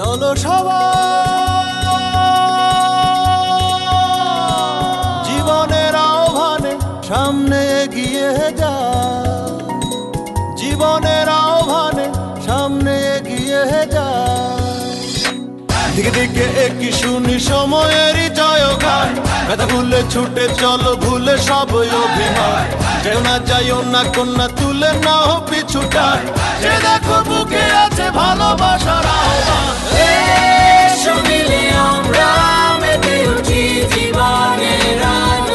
চলো সবাই। জীবনের আহ্বানে সামনে এগিয়ে যা জীবনের আহ্বান দিকে দিকে একই শুনি সময়ের জয় গায় কথা ভুলে ছুটে চলো, ভুলে সব অভিমান। যেও না, যাইও না, কন্যা তুলে না হো পিছুটা সে দেখো বুকে আছে ভালোবাসার আহ্বান। আমরা জীবনের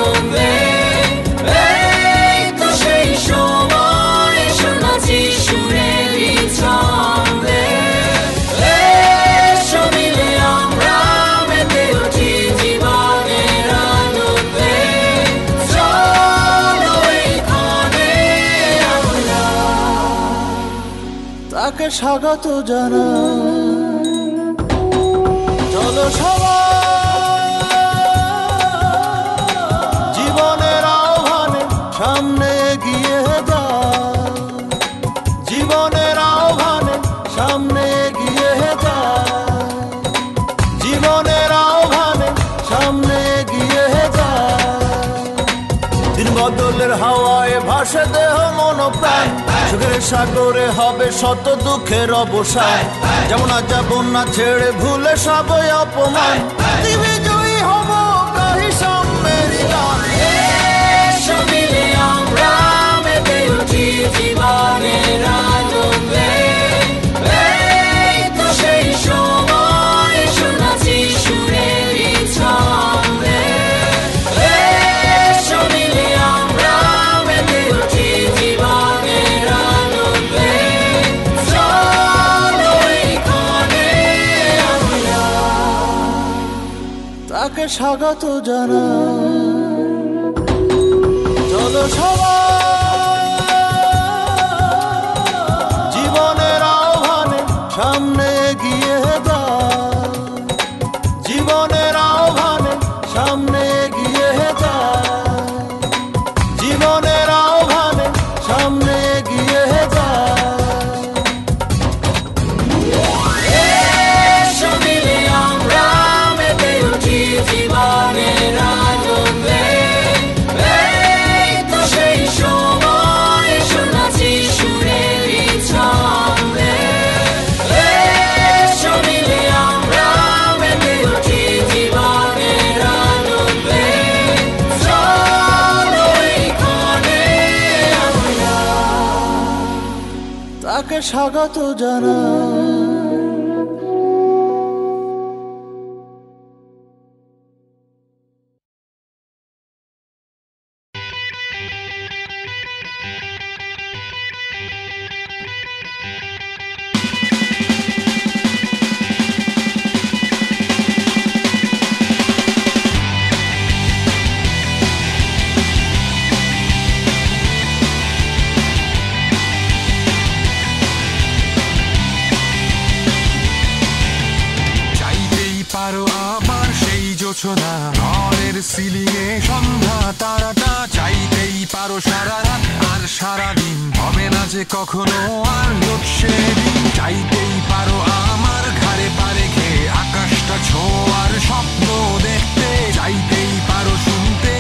আপনাকে স্বাগত জানা চলো জীবনের আহ্বানে সামনে গিয়ে যা জীবনের আহ্বানে সামনে গিয়ে যা জীবনের আহ্বানে সামনে গিয়ে যা দিন বদলের হাওয়ায় ভাসে দেহ মন আজকের সাগরে হবে শত দুঃখের অবসান। যেমন আজ যাব না ছেড়ে ভুলে সবই অপমান। বিজয়ী হব স্বাগত জানা চলো चाहगा तो जाना আবারও আবার সেই জোছনা ঘরের সিলিয়ে সন্ধ্যা, তারাটা চাইতেই পারো সারা রাত। আর সারাদিন হবে না যে কখনো আর লোডশেডিং চাইতেই পারো আমার ঘরে পারে খে আকাশটা ছোঁয়ার স্বপ্ন দেখতে। চাইতেই পারো শুনতে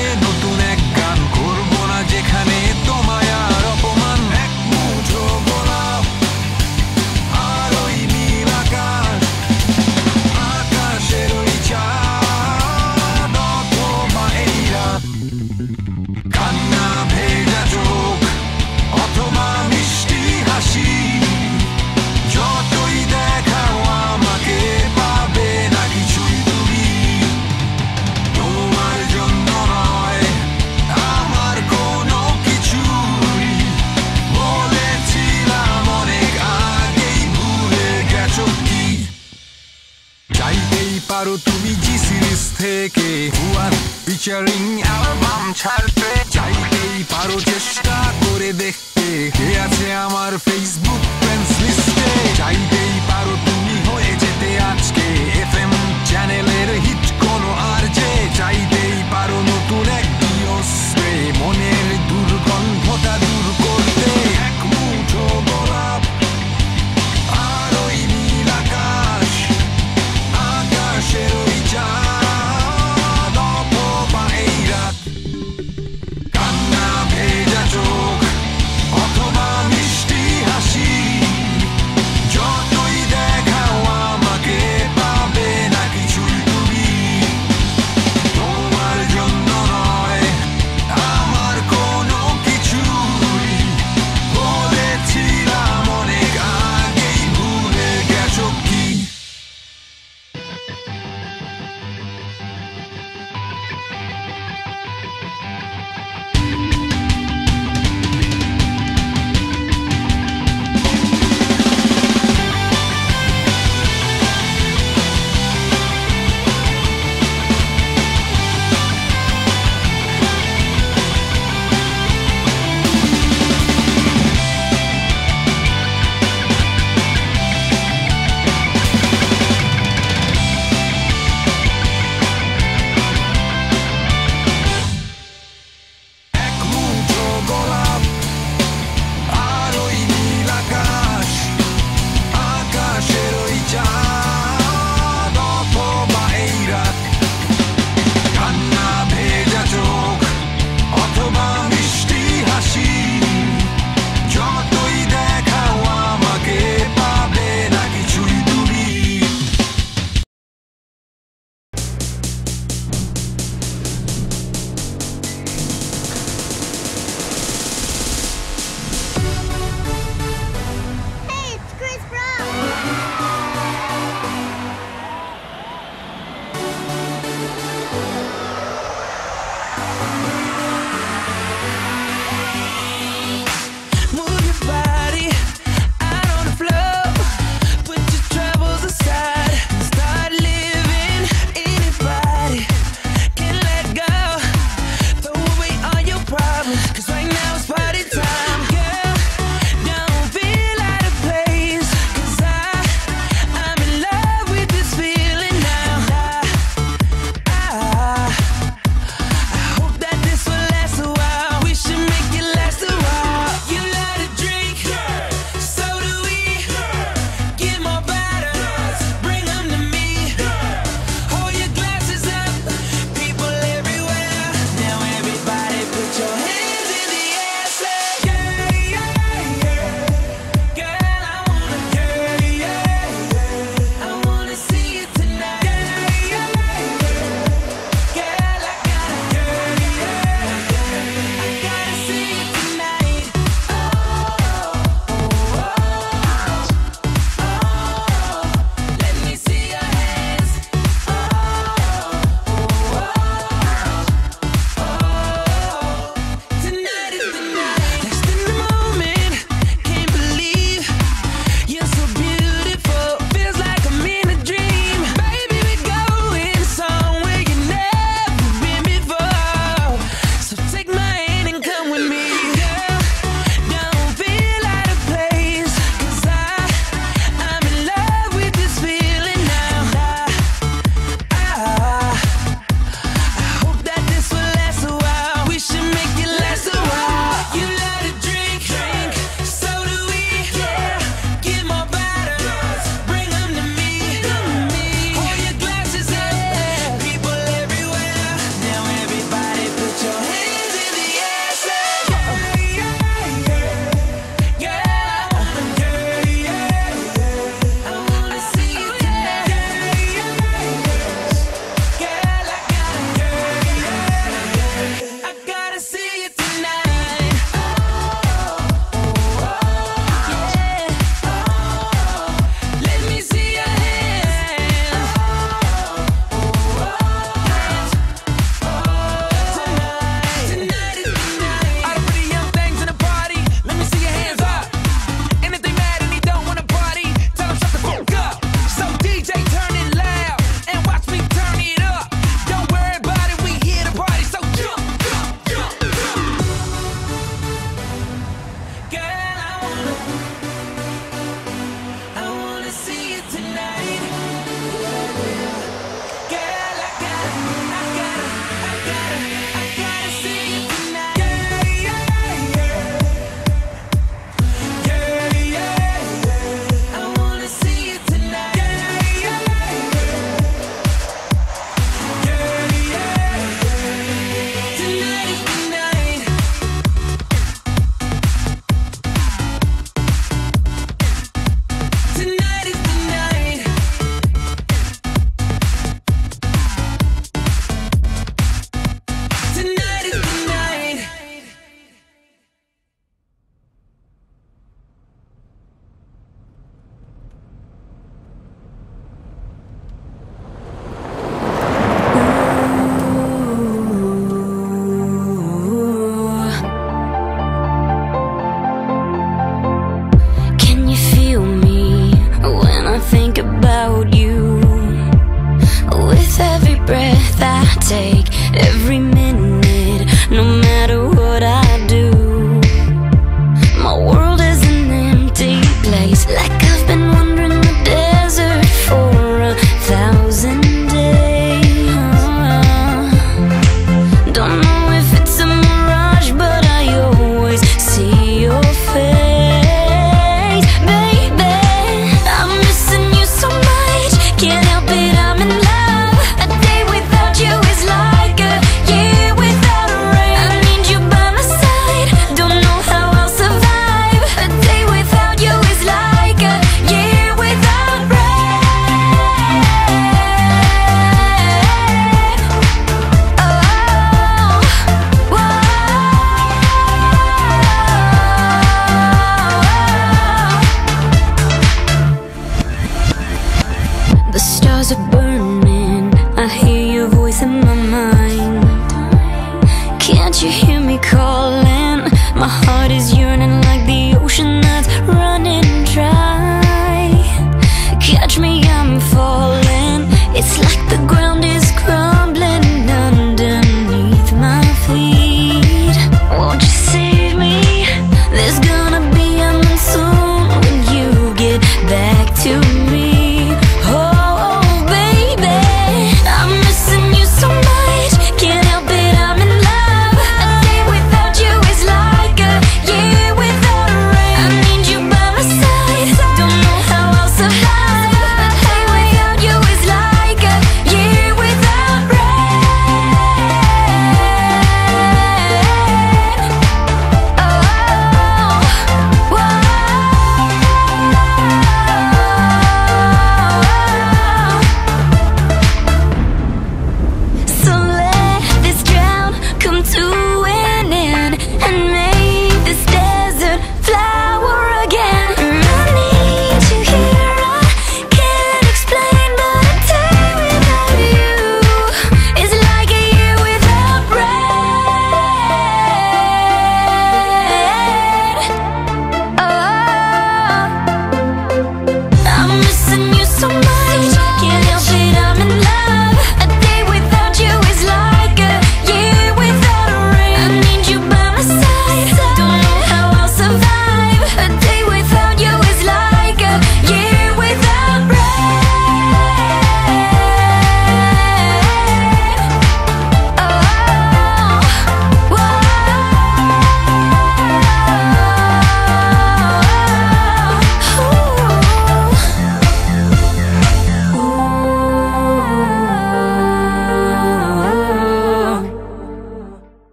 থেকে হুয়ার ফিচারিং অ্যালবাম ছাড়তে চাইতেই পারো চেষ্টা করে দেখতে। আছে আমার ফেসবুক ফ্রেন্ডস লিস্টে চাইতে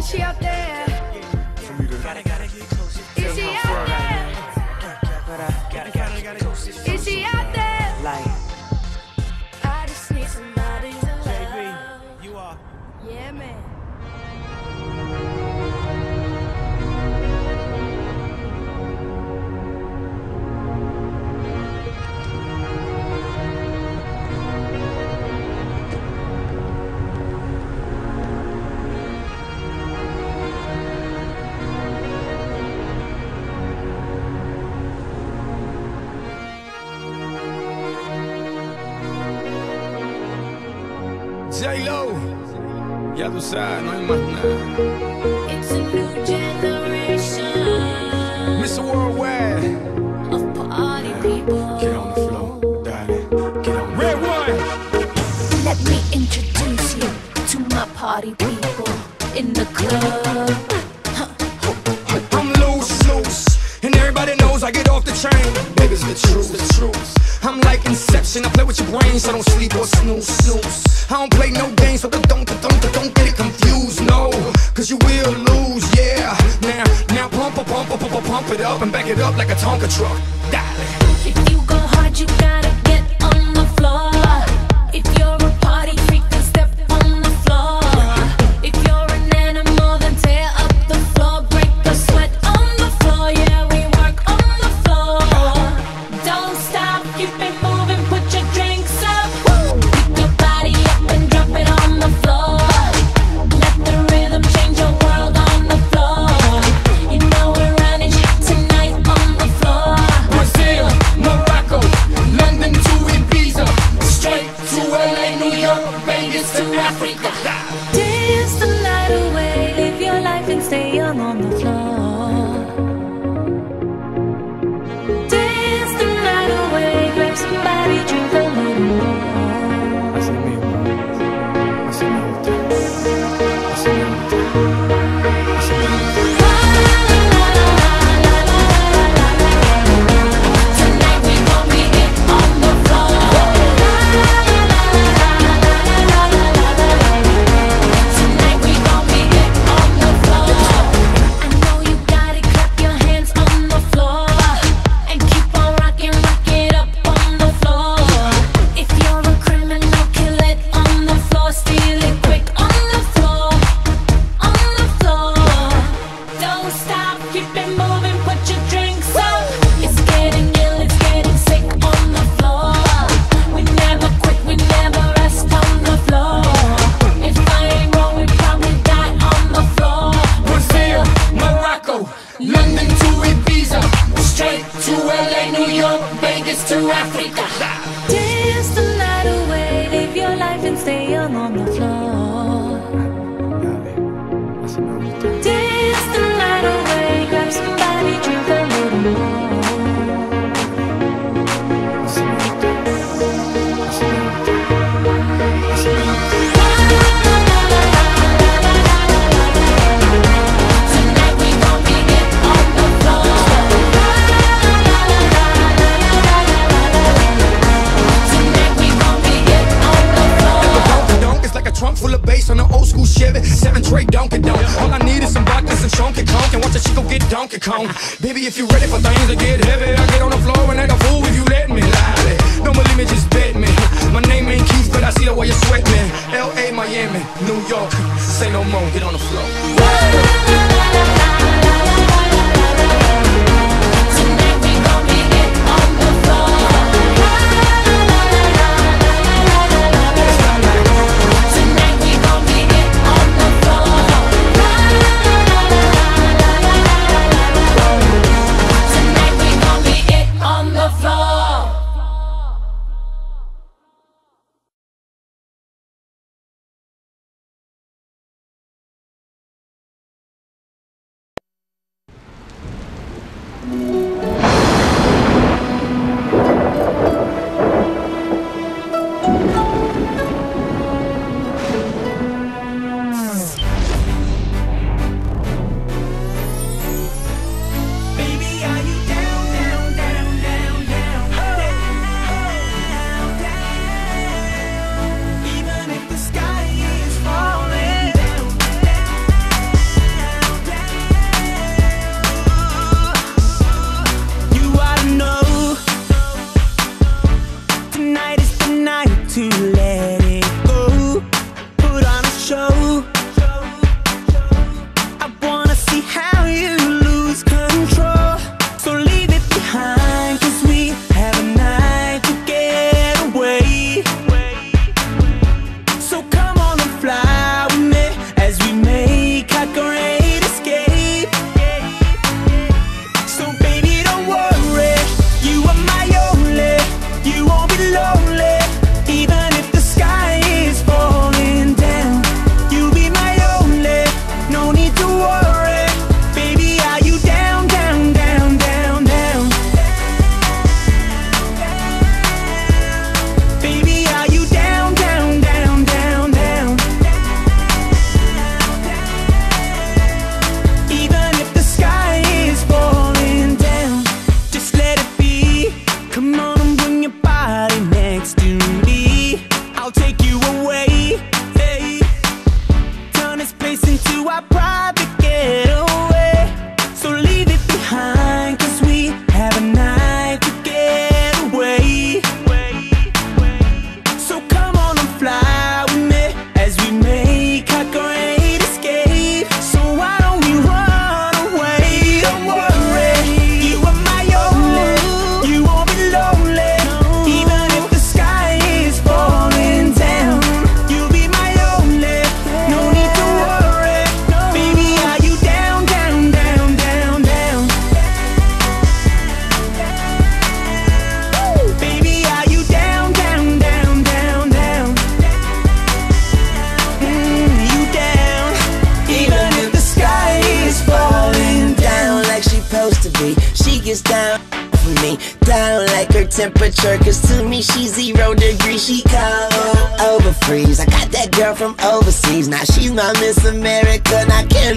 Is she out there? Is she out there? Is she side, no hay más nada. It's a new generation. Mr. Worldwide. Of party people. Get on the floor, darling. Get on Red one. Let me introduce you to my party people in the club. I'm loose, loose, and everybody knows I get off the train. Baby's the truth, the truth. I'm like Inception, I play with your brain, so don't sleep or snooze, snooze. I don't play no games, so don't, don't, don't, don't get it confused, no. Cause you will lose, yeah. Now, now pump, pump, pump, pump, pump, pump it up And back it up like a Tonka truck, darling If you go hard, you gotta get on the floor. to get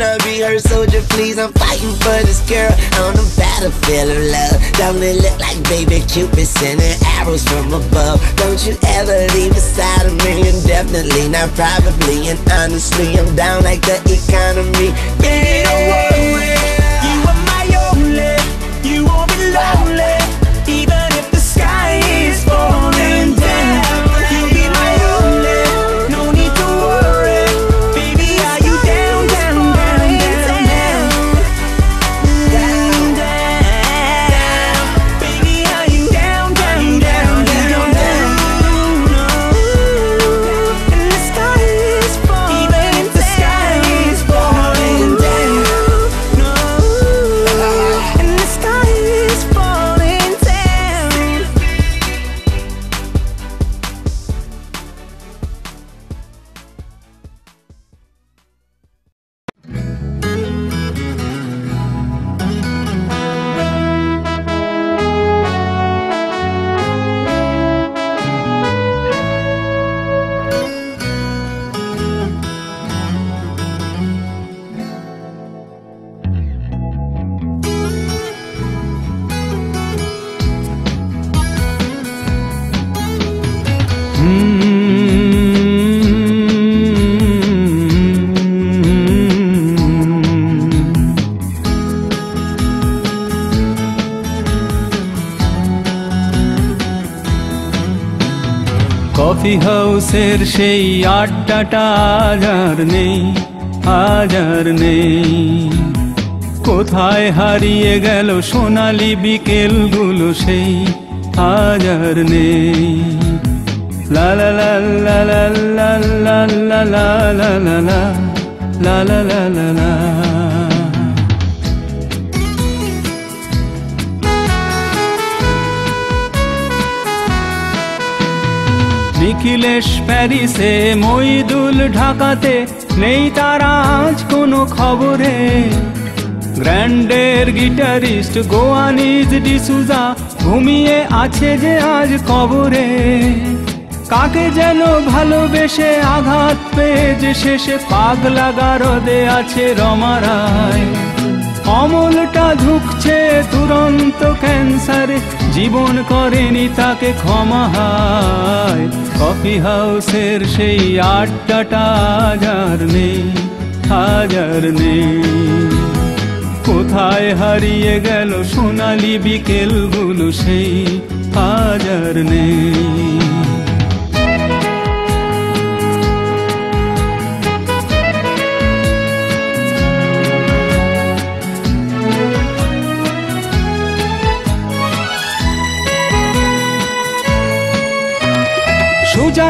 I be her soldier, please? I'm fighting for this girl on the battlefield of love. Don't it look like baby Cupid sending arrows from above? Don't you ever leave beside of me indefinitely, not probably. And honestly, I'm down like the economy. Baby, হাউসের সেই আড্ডাটা আজ আর নেই আজ আর নেই কোথায় হারিয়ে গেল সোনালি বিকেলগুলো সেই আজ আর নেই লা লা লা লা লা লা লা লা লা লা লা লা লা লা লা লা প্যারিসে, মইদুল ঢাকাতে নেই তার আজ কোনো খবরে। গ্র্যান্ডের গিটারিস্ট গোয়ানিজ ডিসুজা, ঘুমিয়ে আছে যে আজ কবরে। কাকে যেন ভালোবেসে আঘাত পেয়ে যে শেষে পাগলা গারদে আছে রমারায় অমলটা ঝুঁকছে দুরন্ত ক্যান্সারে জীবন করেনি তাকে ক্ষমা হায়। কফি হাউসের সেই আড্ডাটা হাজার নেই হাজার নেই। কোথায় হারিয়ে গেল সোনালি বিকেলগুলো সেই হাজার নেই।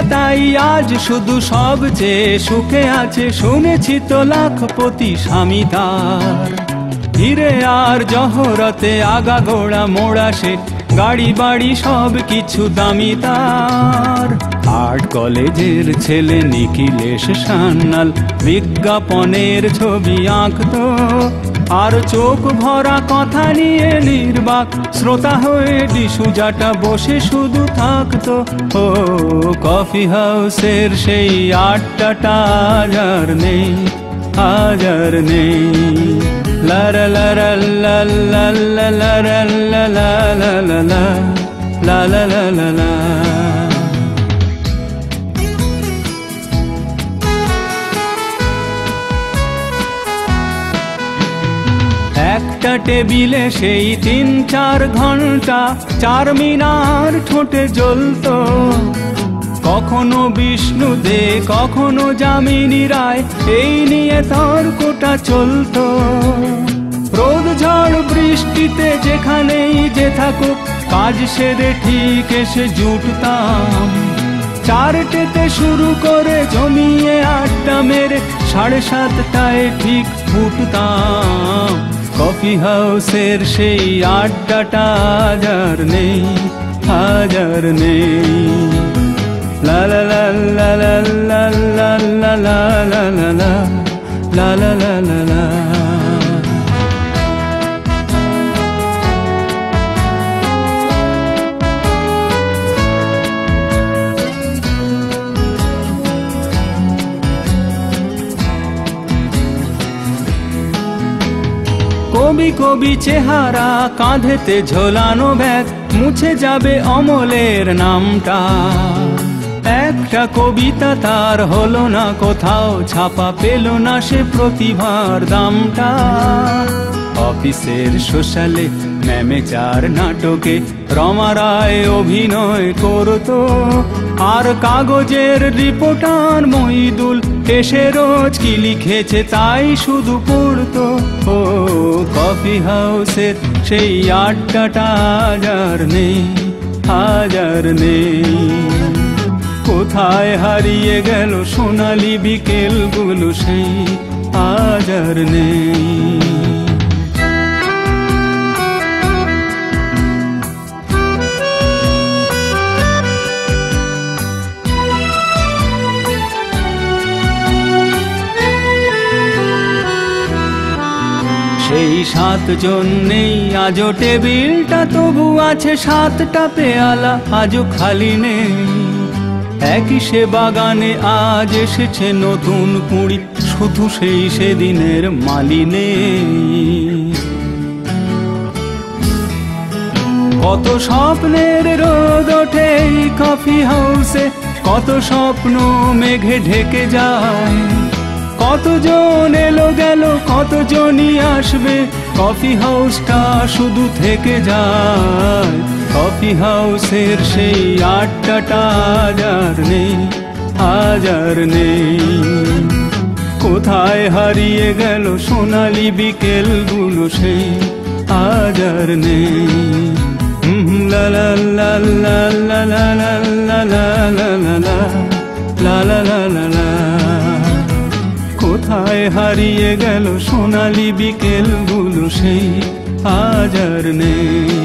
সুজাতাই আজ শুধু সবচেয়ে সুখে আছে, শুনেছি তো লাখপতি স্বামী তার ধীরে আর জহরতে আগা গোড়া মোড়া সে, গাড়ি বাড়ি সব কিছু দামি তার। আর্ট কলেজের ছেলে নিখিলেশ সান্নাল বিজ্ঞাপনের ছবি আঁকতো। আর চোখ ভরা কথা নিয়ে নির্বাক শ্রোতা হয়ে ডিসুজাটা বসে শুধু থাকতো ও কফি হাউসের সেই আটটা হাজার নেই হাজার নেই লারা লারা লা লা লা লারা লা লা লা লা লা লা লা লা লা লা একটা টেবিলে সেই তিন চার ঘণ্টা, চার মিনার ঠোঁটে জ্বলতো। কখনো বিষ্ণু দে, কখনো যামিনী রায়, এই নিয়ে তর্কটা চলতো। রোদ, ঝড়, বৃষ্টিতে যেখানেই যে থাকুক, কাজ সেরে ঠিক এসে জুটতাম। চারটেতে শুরু করে জমিয়ে আটটা মেরে, সাড়ে সাতটায় ঠিক ফুটতাম। কফি হাউসের সেই আড্ডাটা নেই হাজার নেই লা লা লা লা লা লা লা লা লা লা লা কবি কবি চেহারা, কাঁধেতে ঝোলানো ব্যাগ, মুছে যাবে অমলের নামটা। একটা কবিতা তার হলো না, কোথাও ছাপা পেল না সে প্রতিভার দামটা। অফিসের সোশ্যালে ম্যামে চার নাটকে রমা রায় অভিনয় করতো। আর কাগজের রিপোর্টার মহিদুল এসে রোজ কি লিখেছে তাই শুধু পড়তো। ও, কফি হাউসের সেই আড্ডাটা হাজার নেই হাজার নেই। কোথায় হারিয়ে গেল সোনালি বিকেলগুলো সেই হাজার নেই। সেই সাতজন নেই, আজও টেবিলটা তবু আছে সাতটা পেয়ালা, আজও খালি নেই। একই সে বাগানে আজ এসেছে নতুন কুড়ি, শুধু সেই সেদিনের মালিনে কত স্বপ্নের রোদ ওঠে কফি হাউসে, কত স্বপ্ন মেঘে ঢেকে যায়। কতজন এলো গেল কতজনই আসবে কফি হাউসটা শুধু থেকে যায় কফি হাউসের সেই আড্ডাটা হাজার নেই হাজার নেই কোথায় হারিয়ে গেল সোনালি বিকেলগুলো সেই হাজার নেই লা লা লা লা লা লা লা লা লা লা লা লা লা লা কোথায় হারিয়ে গেল সোনালি বিকেলগুলো সেই হাজার নেই।